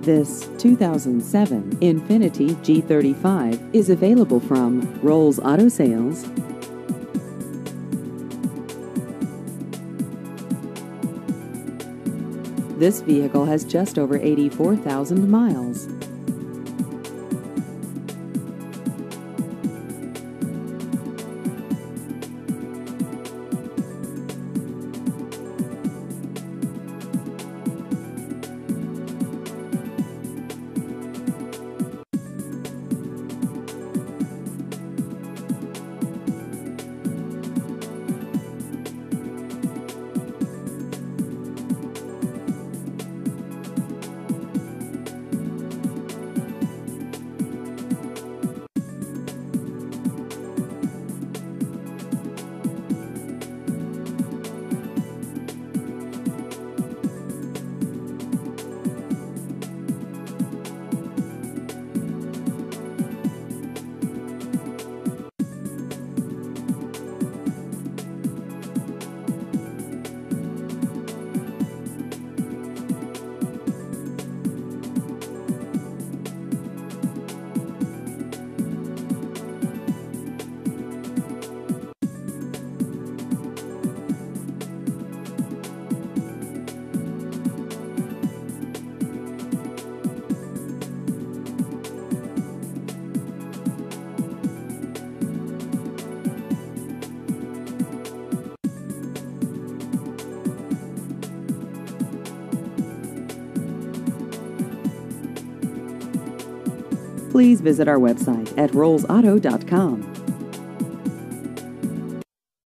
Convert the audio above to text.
This 2007 Infiniti G35 is available from Rolls Auto Sales. This vehicle has just over 84,000 miles. Please visit our website at rollsauto.com.